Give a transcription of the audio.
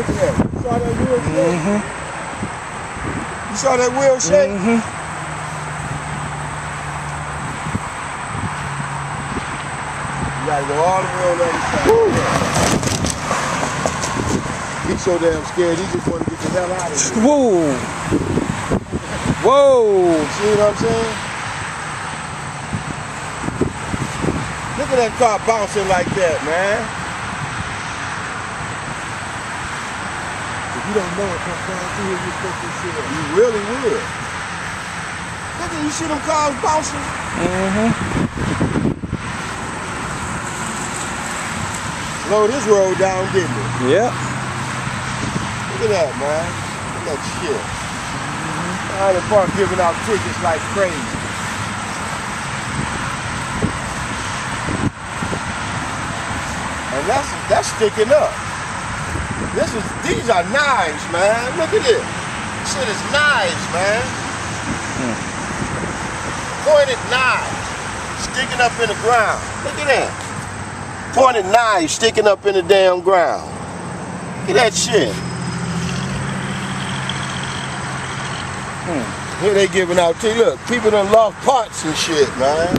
looking at. You saw that wheel shake? Mm -hmm. You saw that wheel shake? Mm -hmm. You gotta go all the way on the other side. Woo. He's so damn scared, he just wanna get the hell out of here. Whoa! Whoa! See what I'm saying? Look at that car bouncing like that, man. You don't know it comes down through here, you're supposed to shit. You really would. Look at you see them cars bouncing? Mm-hmm. Slow this road down, didn't it? Yep. Look at that, man. Look at that shit. Highland Park giving out tickets like crazy. And that's that's sticking up. This is these are knives, man. Look at this. Shit is knives, man. Hmm. Pointed knives sticking up in the ground. Look at that. Pointed knives sticking up in the damn ground. Look at that shit. Hmm. Here they giving out tea. Look, people done lost parts and shit, man.